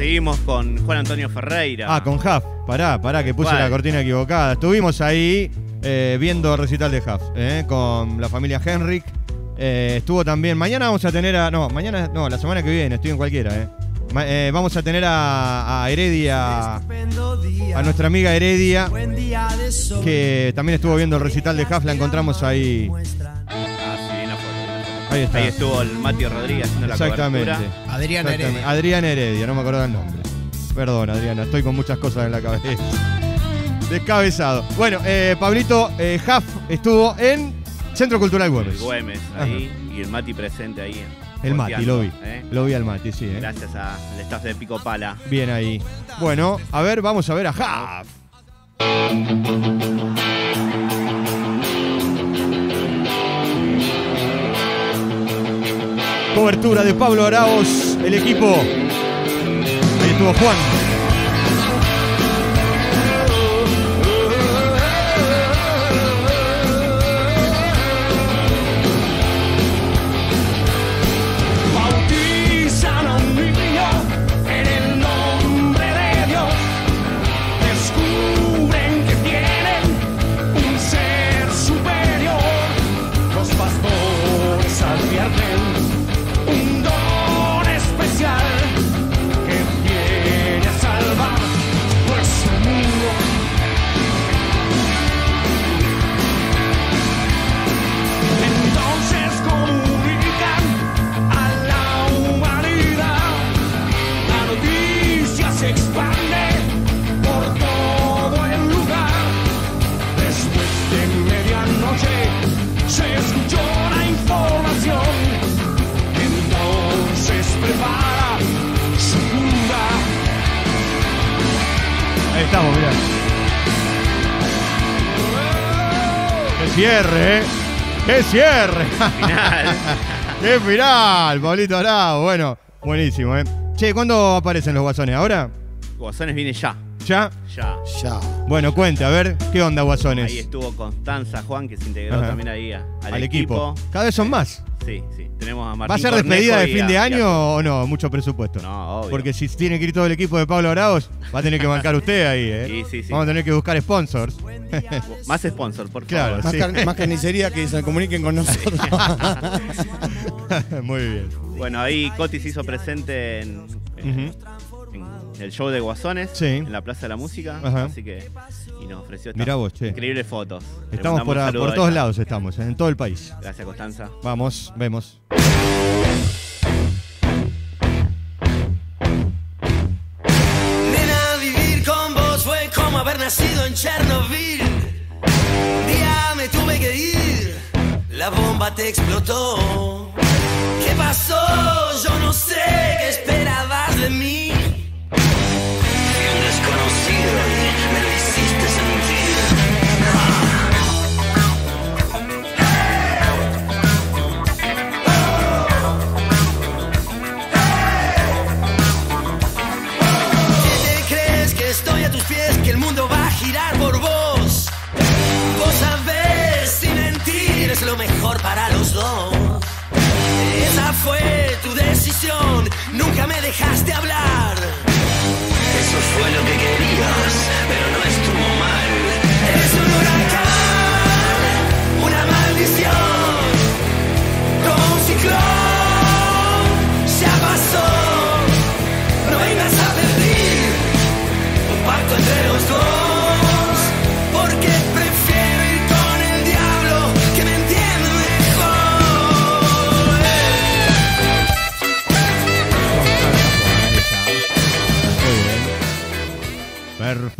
seguimos con Juan Antonio Ferreira. Ah, con Huff. Pará, pará, que puse ¿Cuál? la cortina equivocada. Estuvimos ahí eh, viendo recital de Huff, eh, con la familia Henrik. Eh, estuvo también. Mañana vamos a tener a. No, mañana. No, la semana que viene, estoy en cualquiera, eh. Ma- eh, vamos a tener a, a Heredia. A nuestra amiga Heredia. Que también estuvo viendo el recital de Huff. La encontramos ahí. Ahí está. Ahí estuvo el Mati Rodríguez haciendo la Exactamente. cobertura. Adriana Exactamente. Heredia. Adriana Heredia, no me acuerdo el nombre. Perdón, Adriana, estoy con muchas cosas en la cabeza. Descabezado. Bueno, eh, Pablito eh, Huff estuvo en Centro Cultural El Güemes. Güemes ahí y el Mati presente ahí. El Mati, lo vi. ¿eh? Lo vi al Mati, sí. eh. Gracias al staff de Pico Pala. Bien ahí. Bueno, a ver, vamos a ver a Huff. Cobertura de Pablo Araos, el equipo. Ahí estuvo Juan. Cierre, eh! ¡Qué cierre! Final. ¡Qué final! Pablito Arao. Bueno, buenísimo, ¿eh? Che, ¿cuándo aparecen los guasones? ¿Ahora? Guasones viene ya. ¿Ya? Ya. Ya. Bueno, cuente, a ver, ¿qué onda, guasones? Ahí estuvo Constanza Juan, que se integró Ajá. también ahí a- al, Al equipo. Cada vez son más. Sí, sí. Tenemos a Martín ¿Va a ser Cornejo despedida de y fin a- de y a- año o no? Mucho presupuesto. No, obvio. Porque si tiene que ir todo el equipo de Pablo Araos, va a tener que bancar usted ahí, ¿eh? Sí, sí, sí. Vamos a tener que buscar sponsors. Más sponsor, por Claro, favor. Más, Sí. car- más carnicería que se comuniquen con nosotros. Muy bien. Bueno, ahí Coti se hizo presente en, el show de Guasones, Sí. en la Plaza de la Música. Ajá. Así que. Y nos ofreció Mirá vos, che. increíbles fotos. Estamos por, a- por todos lados, estamos, ¿eh? en todo el país. Gracias, Constanza. Vamos, vemos. Nena, vivir con vos fue como haber nacido en Chernobyl. Te explotó. ¿Qué pasó? Yo no nunca me dejaste hablar. Eso fue lo que querías, pero no estuvo mal. Es un huracán, una maldición, como un ciclón.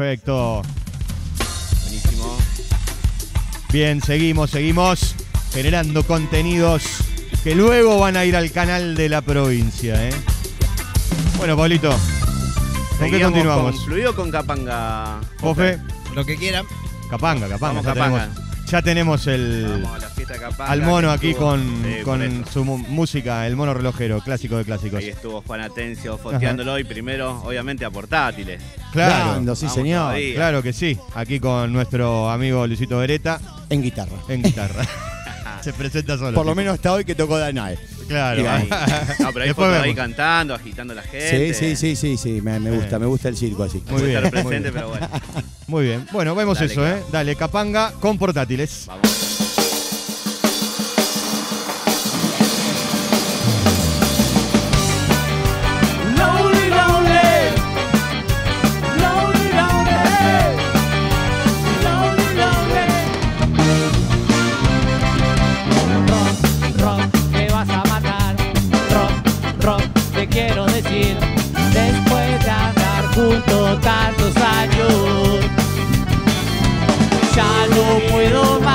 Perfecto. Buenísimo. Bien, seguimos, seguimos generando contenidos que luego van a ir al canal de la provincia. ¿eh? Bueno, Pablito, ¿con qué continuamos? Con Fluido con Capanga. Jofe, Lo que quieran. Capanga, Capanga. Vamos, ya, Capanga. Tenemos, ya tenemos el, al mono aquí estuvo- con, con su música, el mono relojero, clásico de clásicos. Ahí estuvo Juan Atencio foteándolo y primero, obviamente, a portátiles. Claro, Dando, sí, señor. todavía. claro que sí. Aquí con nuestro amigo Luisito Beretta En guitarra. en guitarra. Se presenta solo. Por lo menos hasta hoy que tocó Danae. Claro. Ahí. No, pero ahí Después fotos ahí vemos. cantando, agitando a la Sí, gente. sí, sí, sí, sí, me, me gusta, me gusta el circo así. Muy bien, Estar muy presente, bien. pero bueno. Muy bien. Bueno, vemos Dale, eso, ¿eh? Dale, Capanga con portátiles. Vamos. Tantos años, ya no puedo más.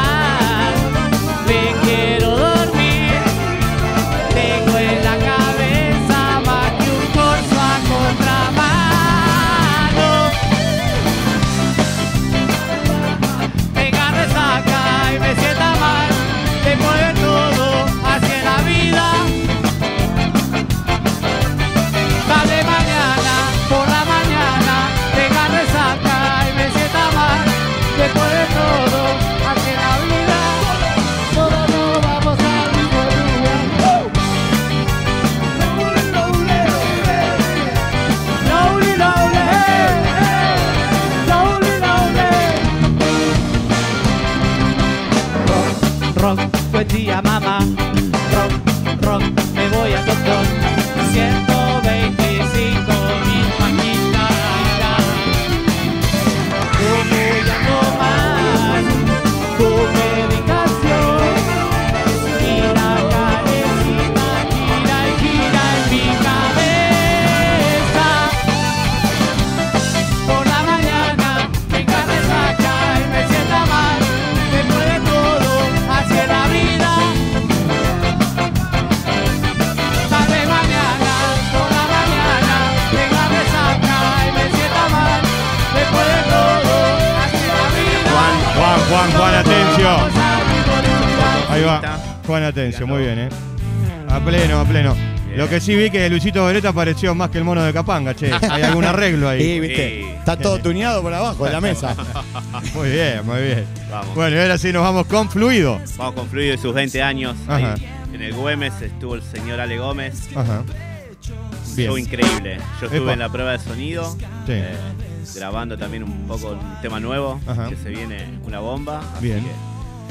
Atención. Ahí va. Juan Atencio, muy bien, ¿eh? A pleno, a pleno. Lo que sí vi que Luisito Vereta apareció más que el mono de Capanga, che. Hay algún arreglo Sí, ahí. viste. Sí. Está todo tuneado por abajo de la mesa. Muy bien, muy bien. Vamos. Bueno, y ahora sí nos vamos con Fluido. Vamos con Fluido de sus 20 años. Ajá. en el Güemes estuvo el señor Ale Gómez. Ajá. Bien. Show increíble. Yo estuve Epa. en la prueba de sonido. Sí. eh, grabando también un poco un tema nuevo. Ajá. Que se viene una bomba. así Bien. que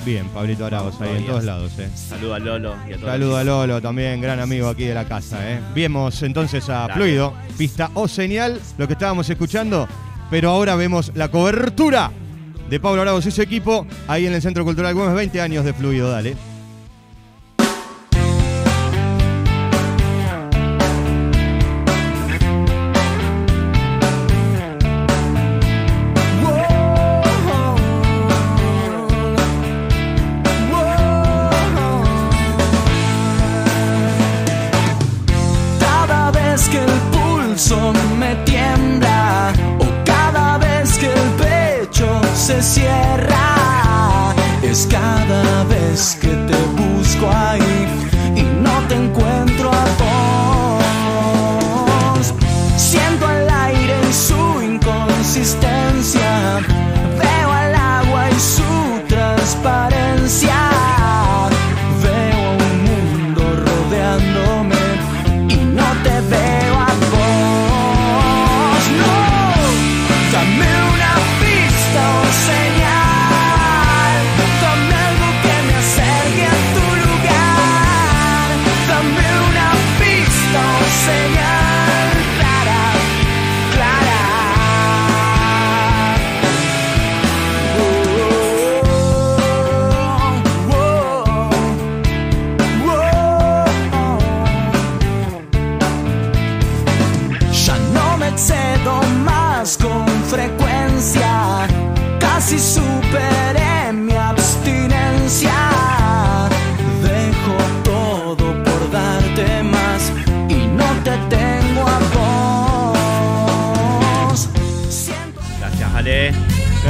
Bien, Pablito Arauz, ahí en todos lados, ¿eh? Saludo a Lolo y a todos. Saludo a Lolo también, gran amigo aquí de la casa, ¿eh? Vemos entonces a Dale. Fluido, pista o señal, lo que estábamos escuchando, pero ahora vemos la cobertura de Pablo Arauz y su equipo ahí en el Centro Cultural Gómez, 20 años de Fluido, dale. sky.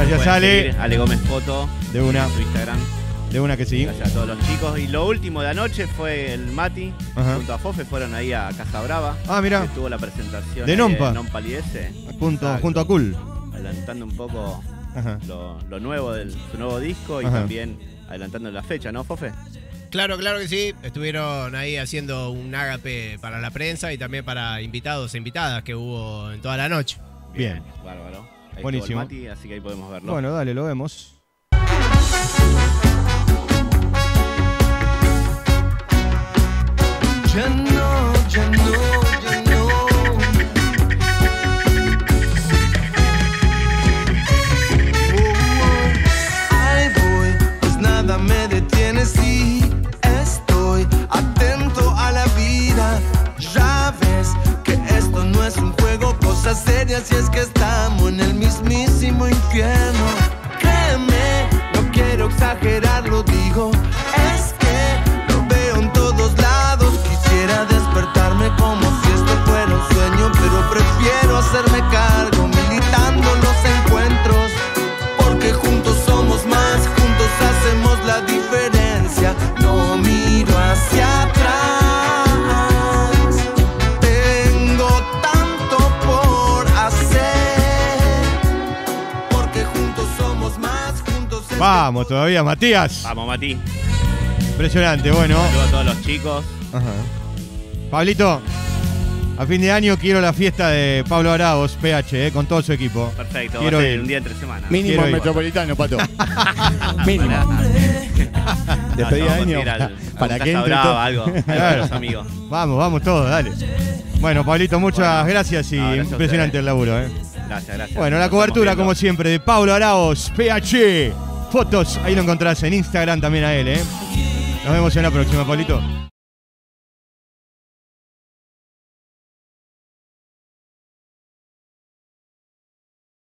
Gracias, Pueden Ale. seguir Ale Gómez Foto. De una. en Su Instagram. De una que sí. Gracias a todos los chicos. Y lo último de anoche fue el Mati. Ajá. Junto a Fofe fueron ahí a Casa Brava. Ah, mira. que Tuvo la presentación De Nompa. Nompa Liese. Junto, junto a Cool. Adelantando un poco lo, lo nuevo de su nuevo disco y Ajá. también adelantando la fecha, ¿no, Fofe? Claro, claro que sí. Estuvieron ahí haciendo un ágape para la prensa y también para invitados e invitadas que hubo en toda la noche. Bien. Bárbaro. Ahí Buenísimo. el Mati, así que ahí podemos verlo. Bueno, dale, lo vemos. Ya no, ya no. Vamos todavía, Matías. Vamos, Mati. Impresionante, bueno. Saludos a todos los chicos. Ajá. Pablito, a fin de año quiero la fiesta de Pablo Araos, PH, eh, con todo su equipo. Perfecto. Quiero va a ser ir. un día entre semana. Mínimo Quiero ir. metropolitano, pato. Mínimo. No, Despedida de año. Para que entre Brava, algo. algo Claro. con los amigos. Vamos, vamos todos, dale. Bueno, Pablito, muchas Bueno. gracias y No, gracias a impresionante ustedes. el laburo, ¿eh? Gracias, gracias. Bueno, la Nos cobertura, como siempre, de Pablo Araos, PH. Fotos, ahí lo encontrás en Instagram también a él, ¿eh? Nos vemos en la próxima, Pablito.